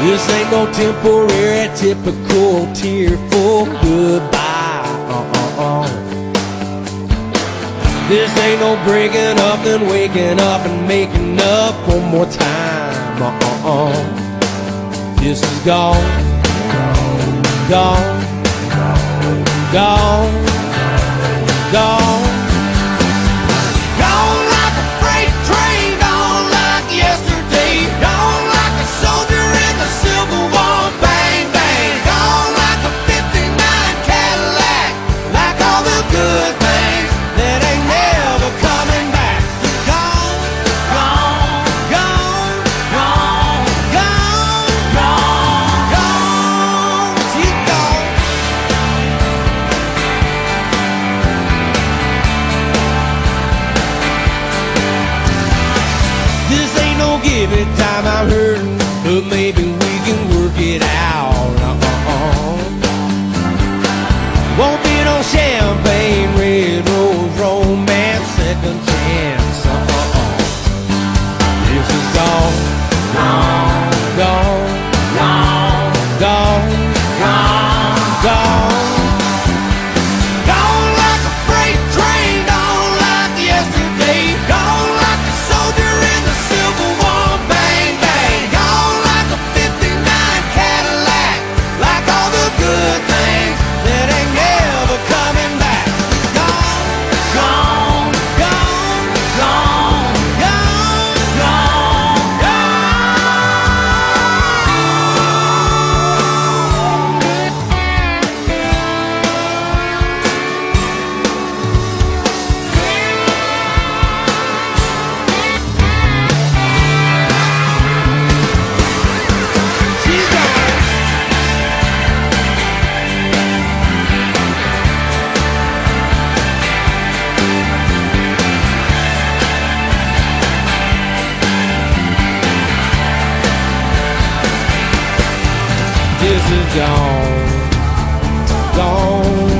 This ain't no temporary, typical tearful goodbye. Uh-uh-uh. This ain't no breaking up and waking up and making up one more time. Uh-uh-uh. This is gone, gone, gone, gone. Time I'm hurting, but maybe we can work it out. Uh-uh. Won't be no champagne, red rose, romance, second chance. Uh-uh. This is gone, gone, gone, gone, gone, gone. Gone are gone, gone.